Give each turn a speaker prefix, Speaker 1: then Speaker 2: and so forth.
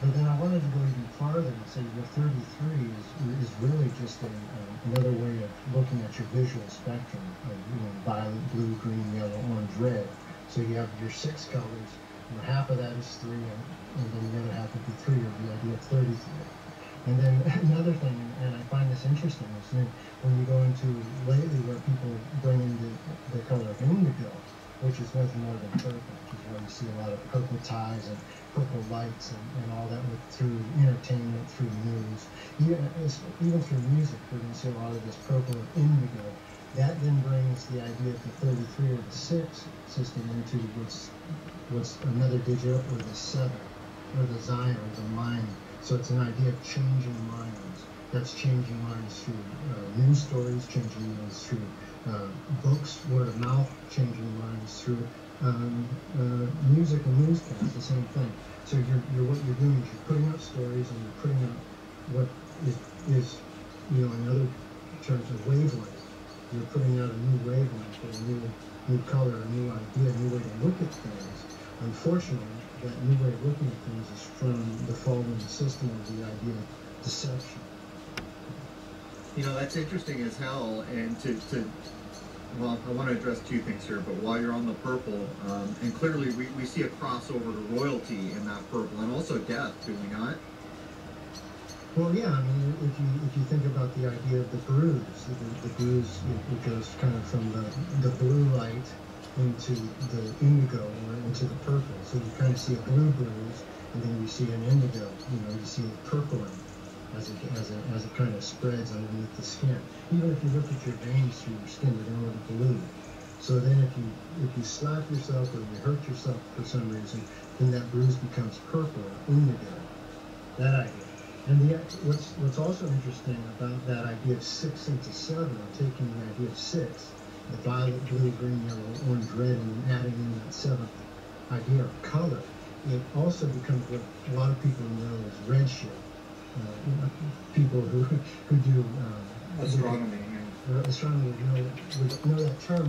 Speaker 1: But then I wanted to go even farther and say your 33 is, is really just a, another way of looking at your visual spectrum of you know, violet, blue, green, yellow, orange, red. So you have your six colors, and half of that is three, and, and then the other half would be three, or the idea of 33. And then another thing, and I find this interesting, is when you go into lately where people bring in the, the color of indigo, which is nothing more than purple, which is you see a lot of purple ties and purple lights and, and all that with, through entertainment, through news, even, even through music. We're going to see a lot of this purple and indigo. That then brings the idea of the 33 or the 6 system into what's, what's another digit or the 7, or the Zion, or the mind. So it's an idea of changing minds. That's changing minds through uh, news stories, changing minds through uh, books, word of mouth, changing minds through um, uh, music and newscasts, the same thing. So you're, you're, what you're doing is you're putting out stories and you're putting out what is, is you know, in other terms of wavelength. You're putting out a new wavelength, a new, new color, a new idea, a new way to look at things. Unfortunately, that new way of looking at things is from the following system of the idea of deception.
Speaker 2: You know, that's interesting as hell, and to, to well, I want to address two things here, but while you're on the purple, um, and clearly we, we see a crossover to royalty in that purple, and also death, do we not?
Speaker 1: Well, yeah. I mean, if you if you think about the idea of the bruise, the, the bruise it, it, goes kind of from the the blue light into the indigo or into the purple. So you kind of see a blue bruise, and then you see an indigo. You know, you see a purple purpling as it, as it, as it kind of spreads underneath the skin. Even if you look at your veins through your skin, they're already blue. So then if you if you slap yourself or you hurt yourself for some reason, then that bruise becomes purple indigo. That idea. And the, what's what's also interesting about that idea of six into seven, taking the idea of six, the violet, blue, green, yellow, orange, red, and adding in that seventh idea of color, it also becomes what a lot of people know as redshift uh, people who who do
Speaker 2: uh, astronomy.
Speaker 1: Uh, astronomy know, know that term.